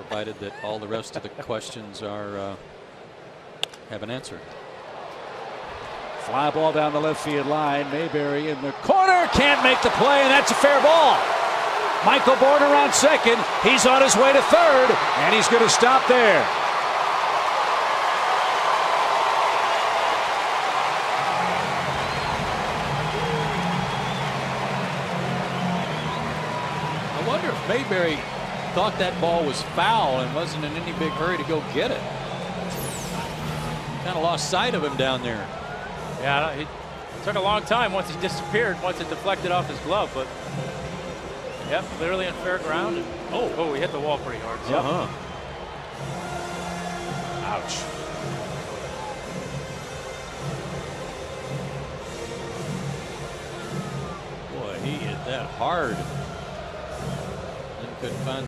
provided that all the rest of the questions are uh, have an answer. Fly ball down the left field line. Mayberry in the corner can't make the play, and that's a fair ball. Michael Bourn around second. He's on his way to third, and he's going to stop there. I wonder if Mayberry thought that ball was foul and wasn't in any big hurry to go get it. Kind of lost sight of him down there. Yeah, it took a long time once he disappeared, once it deflected off his glove, but yep, clearly on fair ground. And, oh, oh, he hit the wall pretty hard. So. Uh-huh. Ouch. Boy, he hit that hard. Then couldn't find